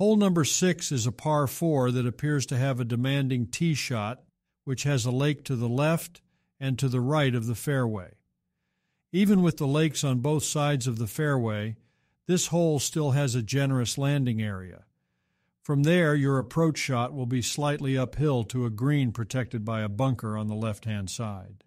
Hole number six is a par four that appears to have a demanding tee shot, which has a lake to the left and to the right of the fairway. Even with the lakes on both sides of the fairway, this hole still has a generous landing area. From there, your approach shot will be slightly uphill to a green protected by a bunker on the left hand side.